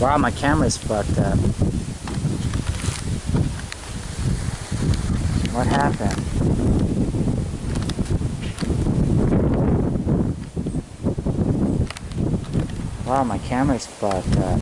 Wow, my camera's fucked up. What happened? Wow, my camera's fucked up.